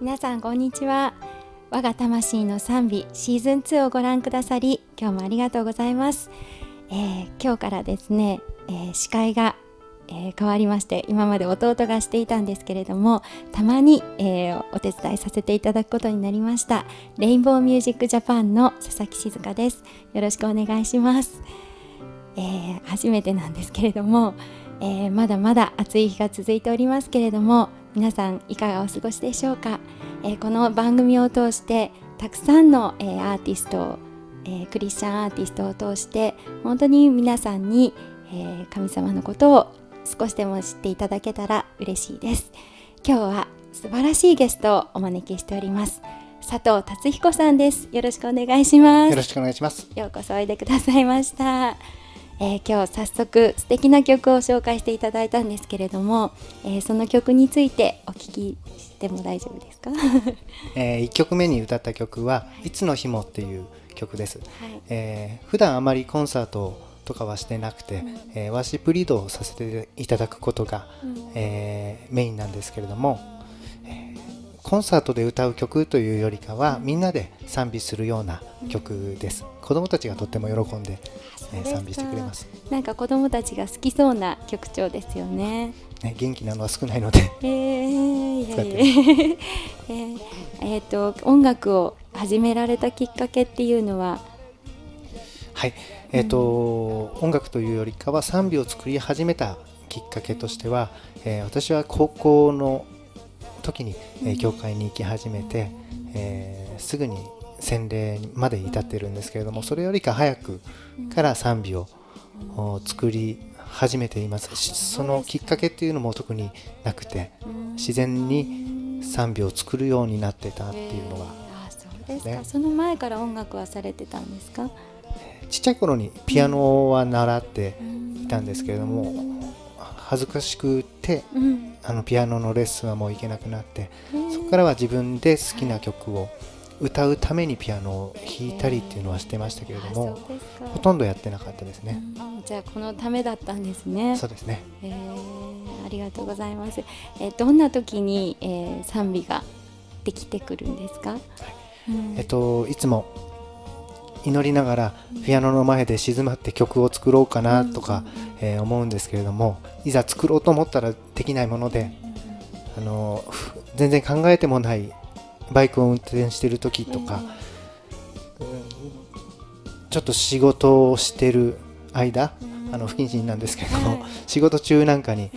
皆さんこんにちは。我が魂の賛美シーズン2をご覧くださり今日もありがとうございます、えー、今日からですね、えー、司会が、えー、変わりまして今まで弟がしていたんですけれどもたまに、えお手伝いさせていただくことになりましたレインボーミュージックジャパンの佐々木静香です。よろしくお願いします、え初めてなんですけれども、えまだまだ暑い日が続いておりますけれども皆さんいかがお過ごしでしょうか、えー、この番組を通してたくさんの、えー、アーティストを、えー、クリスチャンアーティストを通して本当に皆さんに、え神様のことを少しでも知っていただけたら嬉しいです。今日は素晴らしいゲストをお招きしております。佐藤達彦さんです。よろしくお願いします。よろしくお願いします。ようこそおいでくださいましたえー、今日早速素敵な曲を紹介していただいたんですけれども、えー、その曲についてお聞きしても大丈夫ですか、えー、1曲目に歌った曲は「い。つの日も」っていう曲です、はい。えー、普段あまりコンサートとかはしてなくて、うん、えー、ワーシップリードをさせていただくことが、うん、えー、メインなんですけれども、えー、コンサートで歌う曲というよりかは、うん、みんなで賛美するような曲です、子どもたちがとっても喜んでね、賛美してくれます。なんか子供たちが好きそうな曲調ですよね。ね元気なのは少ないので。えー、えー、えー、と音楽を始められたきっかけっていうのは？はい。えーと、うん、音楽というよりかは賛美を作り始めたきっかけとしては、えー、私は高校の時に、えー、教会に行き始めて、えー、すぐに洗礼まで至っているんですけれどもそれよりか早くから賛美を作り始めています。そのきっかけっていうのも特になくて自然に賛美を作るようになってたっていうのが、ね、その前から音楽はされてたんですか？ちっちゃい頃にピアノは習っていたんですけれども恥ずかしくて、あのピアノのレッスンはもう行けなくなってそこからは自分で好きな曲を歌うためにピアノを弾いたりっていうのはしてましたけれども、ほとんどやってなかったですね、うん、じゃあこのためだったんですね。そうですね、えー、ありがとうございます、えー、どんな時に、えー、賛美ができてくるんですか、はい。うん、えっといつも祈りながらピアノの前で静まって曲を作ろうかなとか、うん、えー、思うんですけれどもいざ作ろうと思ったらできないもので、あの全然考えてもないバイクを運転してる時とか、うん、ちょっと仕事をしてる間、あの不謹慎なんですけど、仕事中なんかに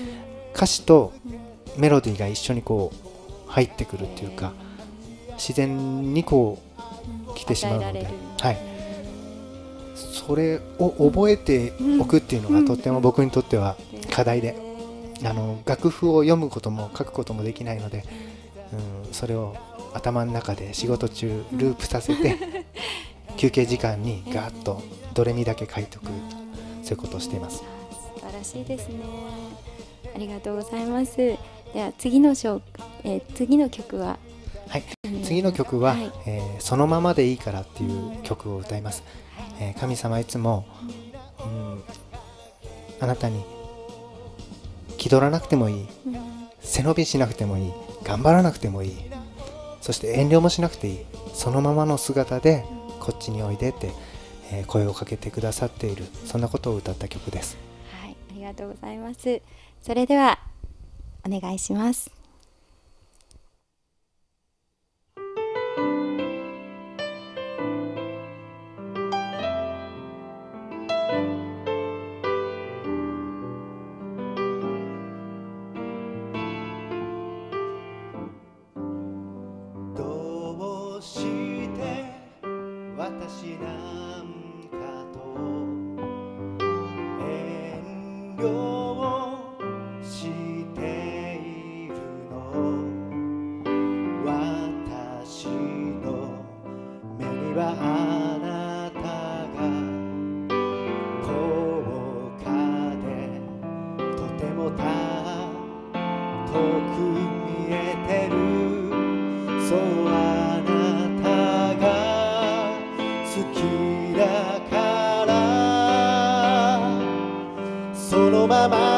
歌詞とメロディーが一緒にこう入ってくるっていうか自然にこう来てしまうので、はい、それを覚えておくっていうのがとっても僕にとっては課題で、あの楽譜を読むことも書くこともできないので、うん、それを頭の中で仕事中ループさせて休憩時間にガーッとドレミだけ書いておく。そういうことをしています。素晴らしいですね。ありがとうございます。では次の章、えー、次の曲は？はい、次の曲は、はい、えー、そのままでいいから」っていう曲を歌います、えー、神様いつも、うん、あなたに気取らなくてもいい、背伸びしなくてもいい。頑張らなくてもいいそして遠慮もしなくていい。そのままの姿でこっちにおいでって、え、声をかけてくださっている。そんなことを歌った曲です。はいありがとうございます。それではお願いします。きだから。そのまま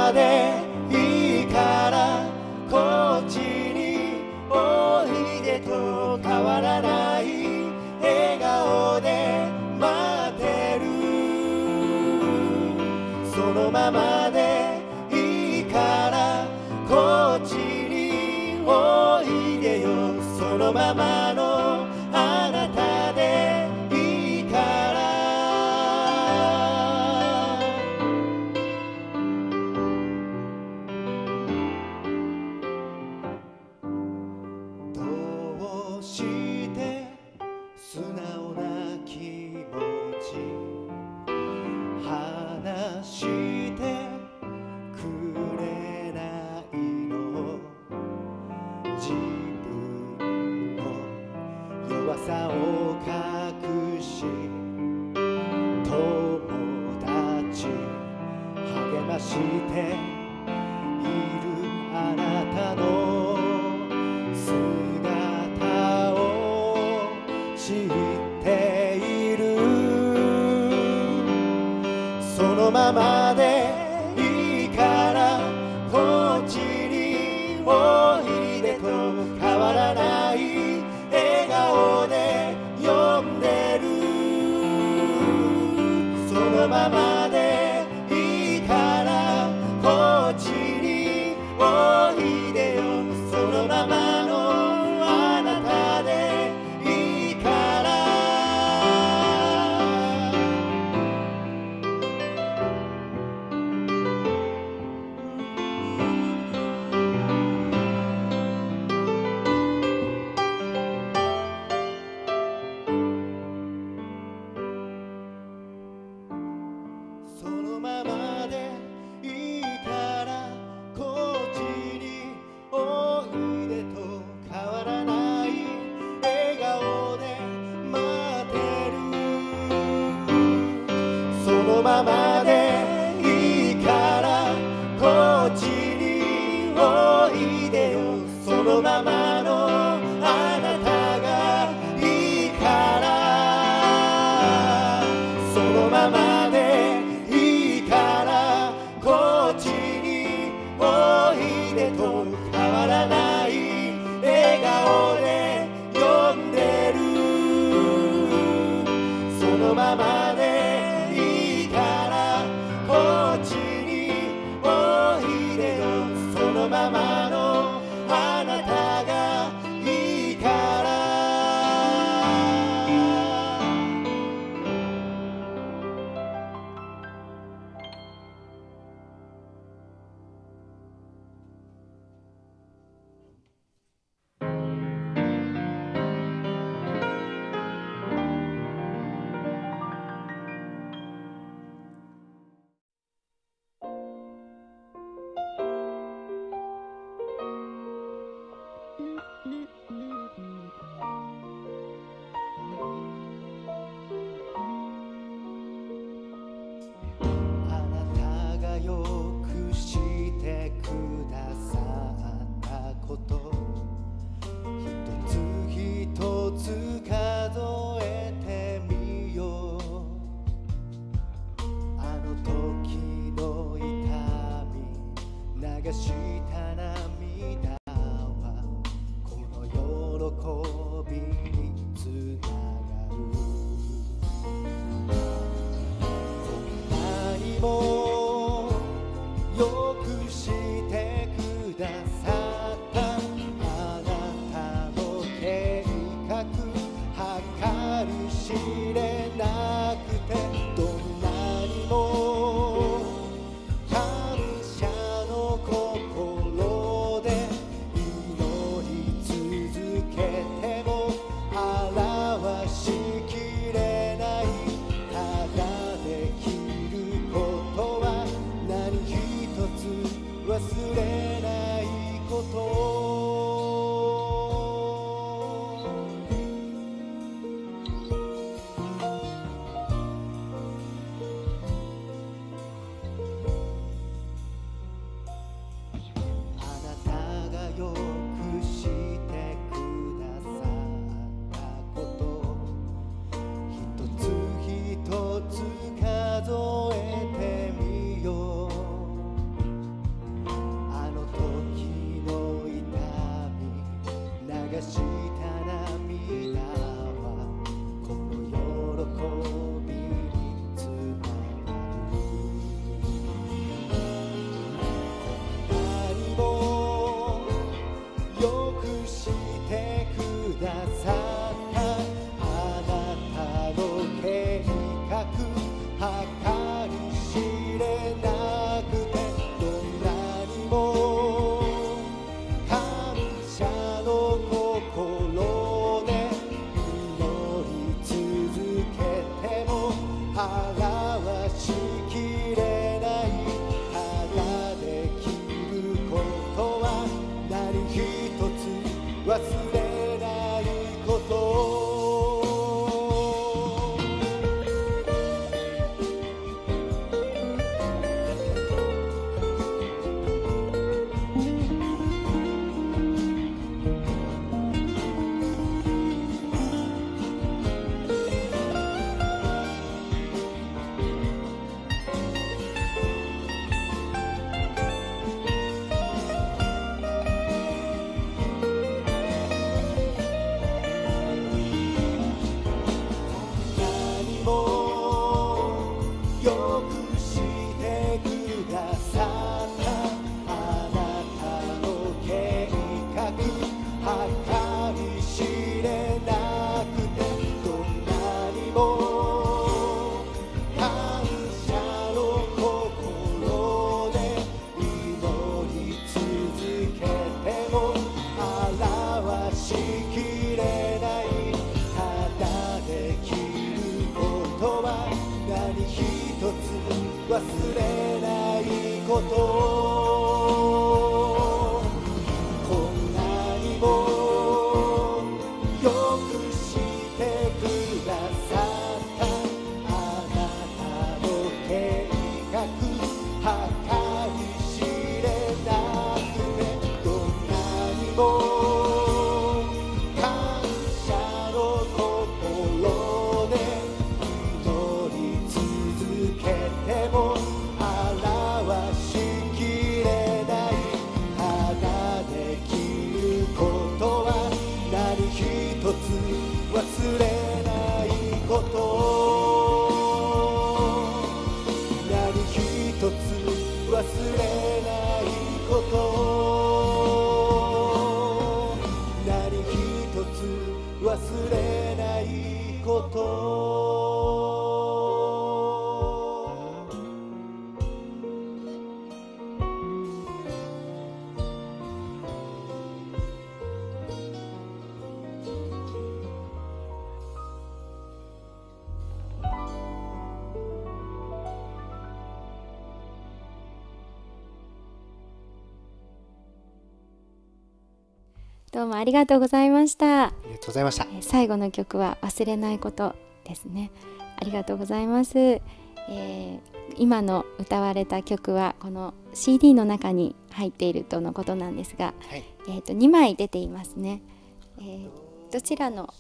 話許してください。などうもありがとうございました。ありがとうございましたえー最後の曲は忘れないことですね。ありがとうございます。えー今の歌われた曲はこの CD の中に入っているとのことなんですが、はいえー、と2枚出ていますね。えーどちらの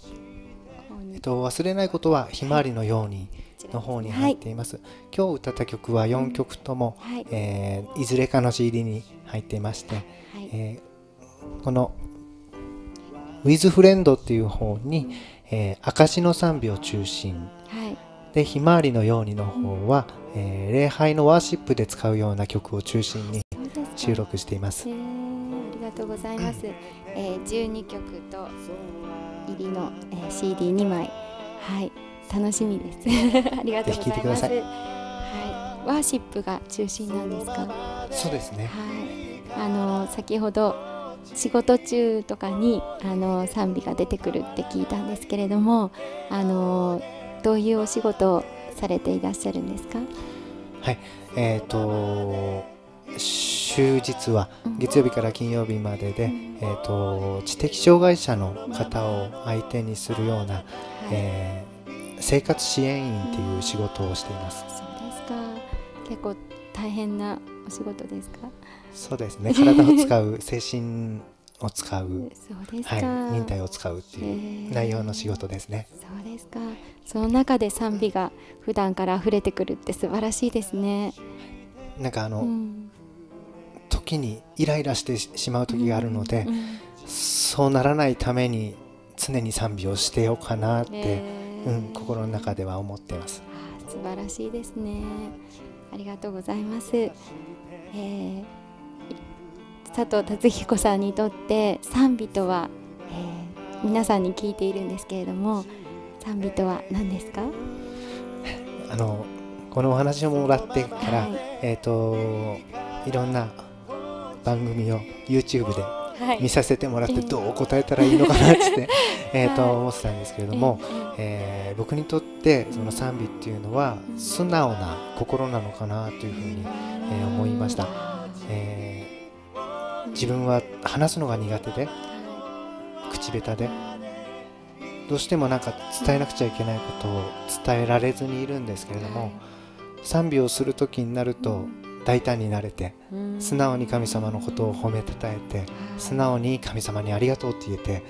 えっと、忘れないことはひまわりのようにの方に入っています、今日歌った曲は4曲とも、はいえーいずれかの CD に入っていまして、はいえーこの「With Friend」っていう方に「えー証の賛美」を中心はい。で「ひまわりのように」の方は、えー礼拝のワーシップで使うような曲を中心に収録しています。えーありがとうございます。えー、12曲と入りの、えー、CD2 枚、はい、楽しみです。ありがとうございます。ぜひ聴いてください。はい、ワーシップが中心なんですか？はそうですね。い、あの先ほど仕事中とかにあの賛美が出てくるって聞いたんですけれども、あのどういうお仕事をされていらっしゃるんですか？はいえっ、と終日はうん月曜日から金曜日までで、えー、と知的障害者の方を相手にするような、はいえー生活支援員っていう仕事をしています。そうですか。結構大変なお仕事ですか？そうですね体を使う精神を使う。はい、忍耐を使うっていう内容の仕事ですね。そうですか。その中で賛美が普段から溢れてくるって素晴らしいですね。なんかあの、うん時にイライラしてしまう時があるので、うんそうならないために常に賛美をしてようかなって、えーうん、心の中では思っています。素晴らしいですね。ありがとうございます。えー佐藤達彦さんにとって賛美とは、えー皆さんに聞いているんですけれども賛美とは何ですか、あ あのこのお話をもらってから、はい。えっ、といろんな番組を YouTube ではい。見させてもらってええどう答えたらいいのかなって えーとはい。思ってたんですけれども、えー僕にとってその賛美っていうのは素直な心なのかなというふうに、えー思いました、えー自分は話すのが苦手で口下手で。どうしてもなんか伝えなくちゃいけないことを伝えられずにいるんですけれども賛美をする時になると大胆になれて素直に神様のことを褒めたたえて素直に神様にありがとうって言えて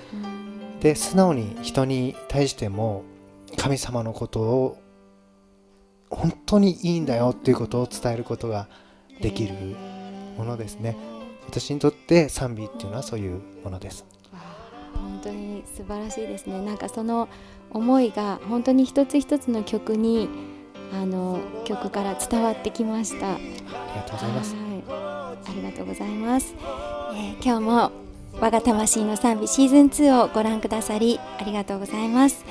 で素直に人に対しても神様のことを本当にいいんだよっていうことを伝えることができるものですね。私にとって賛美っていうのはそういうものです。本当に素晴らしいですね。なんかその思いが本当に一つ一つの曲にあの曲から伝わってきました。ありがとうございます。はい。ありがとうございます、えー今日も我が魂の賛美シーズン2をご覧くださりありがとうございます、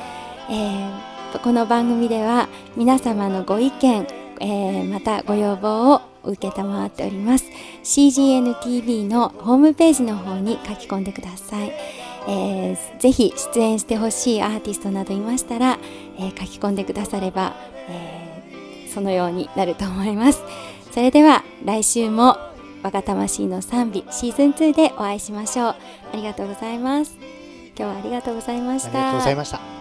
えーこの番組では皆様のご意見、えーまたご要望を受けたまわっております。CGNTV のホームページの方に書き込んでください、えーぜひ出演してほしいアーティストなどいましたら、えー書き込んでくだされば、えーそのようになると思います。それでは来週も我が魂の賛美シーズン2でお会いしましょう。ありがとうございます。今日はありがとうございました。ありがとうございました。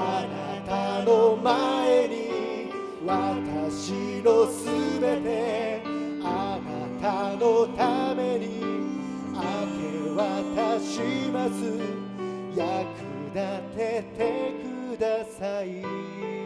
あなたの前に私のすべてあなたのために明け渡します。役立ててください。